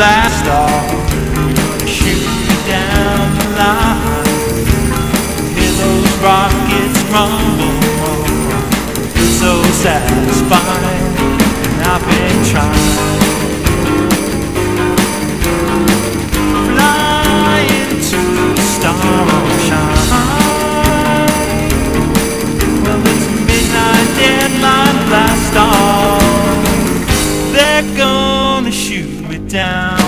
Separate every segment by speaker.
Speaker 1: deadline blast off. Shoot you down the line. Hear those rockets rumble. It's so satisfying, and I've been trying. Flying to the starshine. Well, it's midnight deadline down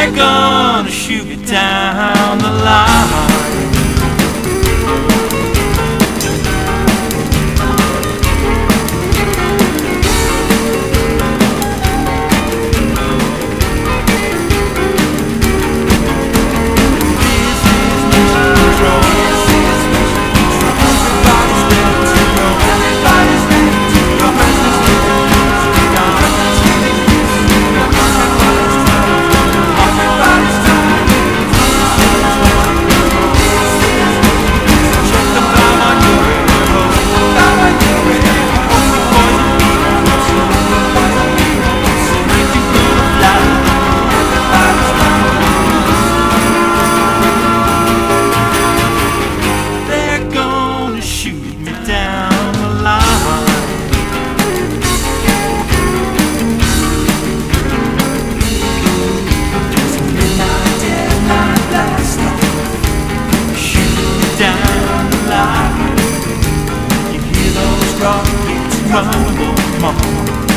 Speaker 1: They're gonna shoot me down the line. Line. You hear